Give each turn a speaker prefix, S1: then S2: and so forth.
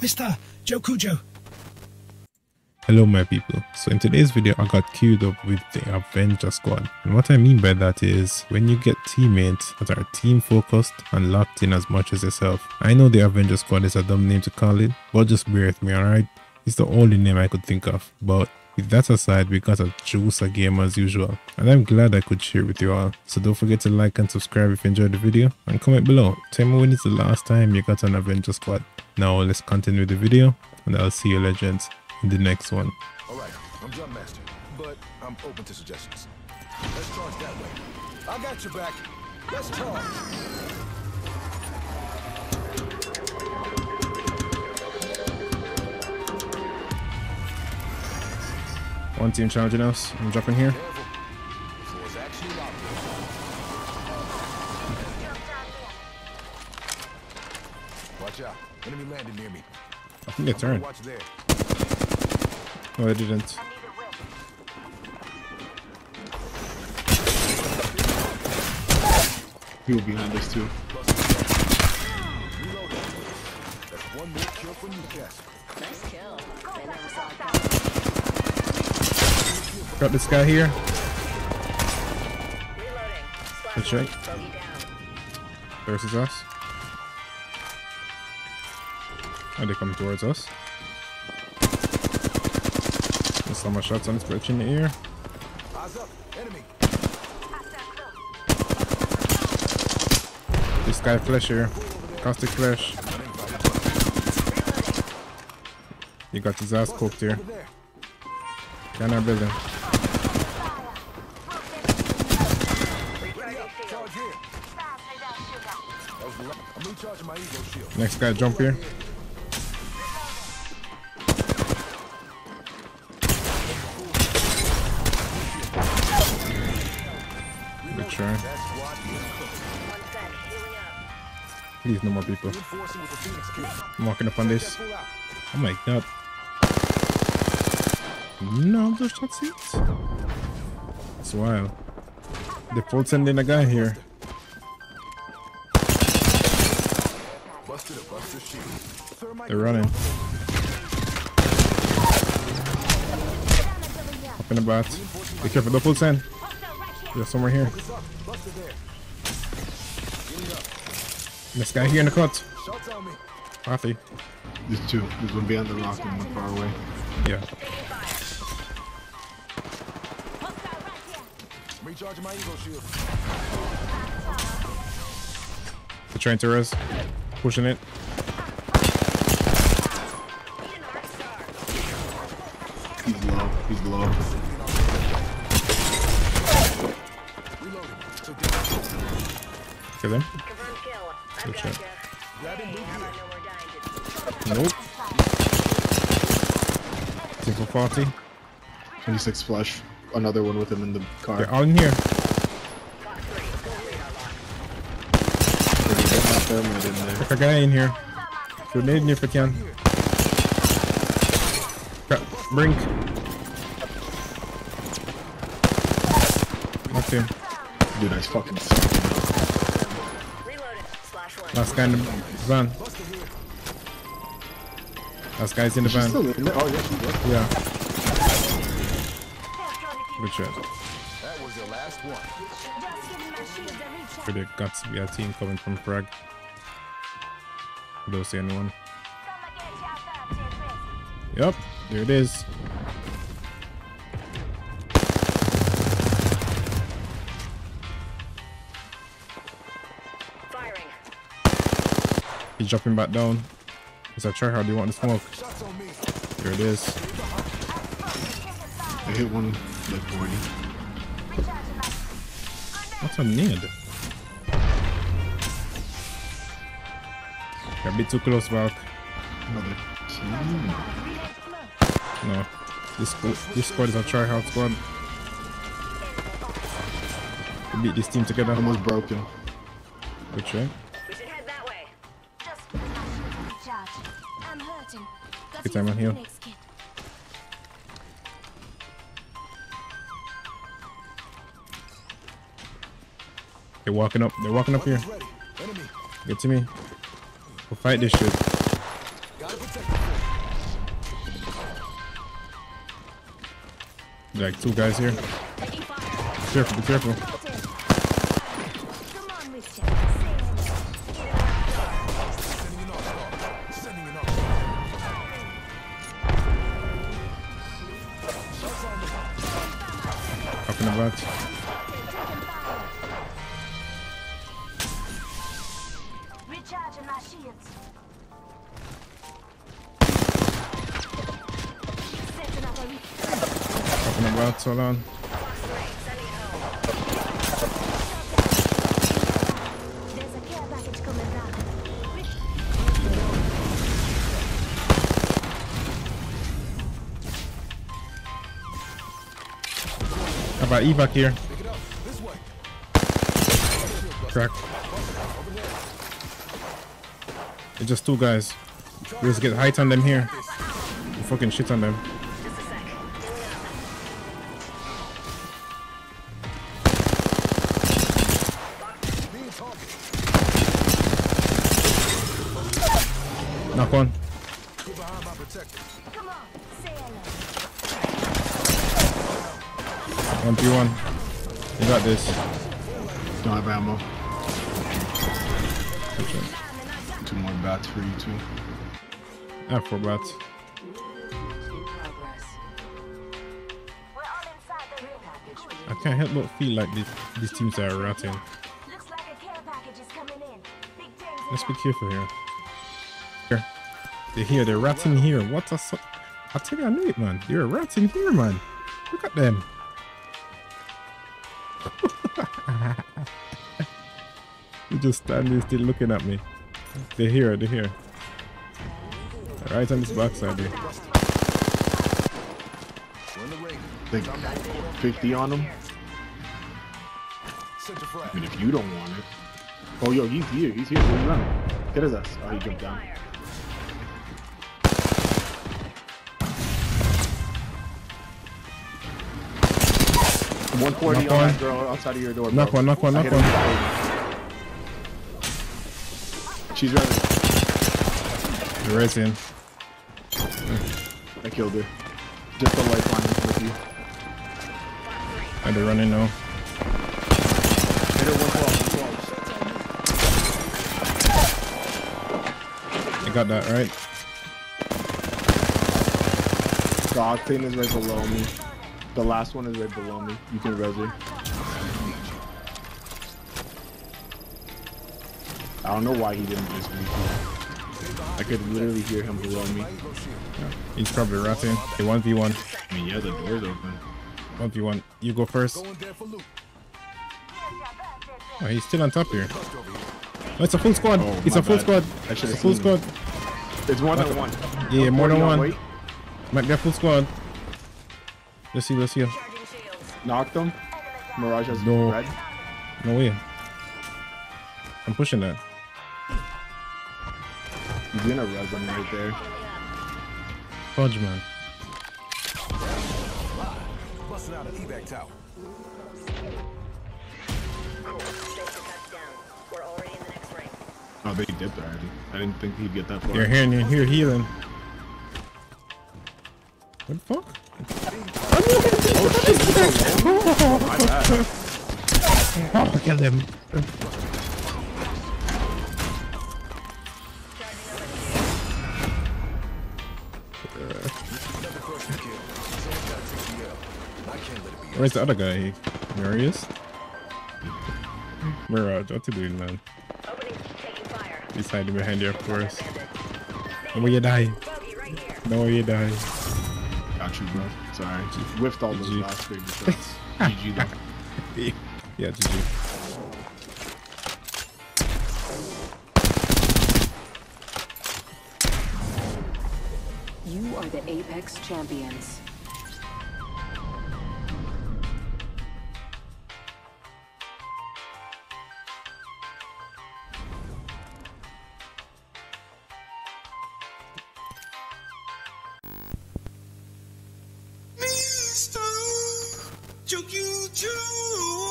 S1: Mr. Jokujo.
S2: Hello my people, so in today's video I got queued up with the Avenger Squad and what I mean by that is when you get teammates that are team focused and locked in as much as yourself. I know the Avenger Squad is a dumb name to call it, but just bear with me alright? It's the only name I could think of, but with that aside, we got a game as usual, and I'm glad I could share with you all. So don't forget to like and subscribe if you enjoyed the video, and comment below. Tell me when it's the last time you got an Avenger Squad. Now let's continue the video, and I'll see you legends in the next one.
S3: Alright, I'm Jump Master, but I'm open to suggestions. Let's charge that way. I got your back. Let's charge.
S2: One team charging us. I'm jumping here.
S3: Watch out. Enemy landed near me.
S2: I think they turned.
S3: Watch there.
S2: No, they didn't.
S4: People behind us too.
S3: Reloading. That's one more kill for Newcastle.
S5: Nice kill. They never saw it coming.
S2: Got this guy here.
S5: Reloading.
S2: Good
S5: Splash
S2: shot.
S5: one. Bogey down.
S2: Versus us. They coming towards us? There's so much shots on this bridge in the air. This guy flash here. Caustic flash. You got his ass cooked here. Can our building.
S3: Charge here. That was the la- I'm recharging my evo shield.
S2: Next guy jump here.
S5: Up.
S2: Please no more people.
S3: The.
S2: I'm walking up on this. Oh my god. No, those shot seats. It's wild. They full sending a guy here. They're running. Up in the bat. Be careful, the full send. There's somewhere here.
S3: is up. Buster there. Getting up.
S2: This guy here in the cut.
S3: Shots on me.
S2: Coffee.
S4: There's two. There's one behind the rock and one far away.
S2: Yeah.
S3: Recharging my evo shield.
S2: They're trying to res. Pushing it.
S4: He's low. He's low.
S2: Kill him.
S5: Confirmed kill. I've
S2: Good
S5: got
S2: shot.
S5: ya. Hey,
S3: loot
S5: how
S3: here.
S5: about no more dying to
S2: Nope. Team for 40.
S4: 26 flush. Another one with him in the car.
S2: They're all in here.
S5: Got three. Go radar lock.
S4: There's a thermite in there.
S2: There's a guy in here. Grenade in if I can. Crap. Brink. Knocked him.
S4: Dude, I fucking
S5: Reloading. Slash one.
S2: Last guy in the van. Last guy's in the van.
S4: still in there. Oh, yeah, she's left.
S2: Yeah. Good shot.
S3: That was the last one.
S2: For the guts, we have a team coming from Frag. Don't see anyone. Yep, there it is. He's jumping back down. It's a try hard. Do you want the smoke?
S3: Shots on me.
S2: There it is.
S4: I hit one like 40.
S2: What's a need? You're a bit too close back.
S4: Another team.
S2: No. This this squad is a try hard squad. We beat this team together.
S4: Almost broken.
S2: Good try. They're walking up. They're walking up here. Get to me. We'll fight this shit. Like two guys here.
S5: Be
S2: careful, be careful.
S3: The
S2: Up in the back.
S1: Recharging my shields. Setting up a re-
S2: About evac here? Crack. It's just two guys. We just get height on them here. Fucking shit on them. Knock one. One v one. You got this.
S4: Don't have ammo. Two more bats for you too.
S2: I have four bats.
S1: We're all inside the ring package.
S2: I can't help but feel like these, these teams are ratting.
S1: Looks like a care package is coming in. Big things
S2: Let's be careful here. Here. They're here. They're ratting here. What a su- I tell you, I knew it, man. They're ratting here, man. Look at them. You just standing still looking at me. They're here. They're here. Right on this backside
S3: ring.
S4: Think 50 on. I mean, if you don't want it. Oh, yo, he's here. He's here. You running? Get his ass. Oh, he jumped down.
S5: Fire.
S4: One forty
S2: Knock
S4: on
S2: one.
S4: girl outside of your door.
S2: Knock
S4: bro.
S2: one, knock one, knock one.
S4: She's ready.
S2: They're racing.
S4: I killed her. Just the lifeline with you.
S2: And they're running now.
S4: Hit her 112, 112.
S2: I got that right.
S4: The octane is right below me. The last one is right below me. You can res her. I don't know why he didn't just me. I could literally hear him below me.
S2: He's probably ratting. Okay, 1v1.
S4: I mean, yeah, the door's open.
S2: 1v1. You go first.
S3: Going there for loot.
S2: Oh, he's still on top here.
S3: Trust.
S2: Oh, it's a full squad.
S4: Oh,
S2: it's a full
S4: bad.
S2: squad. It's a full squad.
S4: It's one on one.
S2: Yeah, more than one.
S4: weight.
S2: Might be a full squad. Let's see, let's see.
S4: Knocked him. Mirage has
S2: No.
S4: red.
S2: No way. I'm pushing that.
S4: He's gonna res him right there.
S2: Fudge, man.
S3: Busting out an evac tower.
S5: Cool. Thanks for touchdown. We're already in the next ring.
S4: Oh, they dipped already. I didn't think he'd get that far.
S2: You're here you're here healing. The
S3: L. I can't let it be.
S2: Where's the other guy? There he is. Mirage, what you doing, man? He's hiding behind you, of course. No you die. No you die.
S4: Got you, bro. Sorry. Whiffed all those last favorite shots. GG though.
S2: Yeah, GG.
S6: You are the Apex Champions.
S7: Mr. Junkie Joe.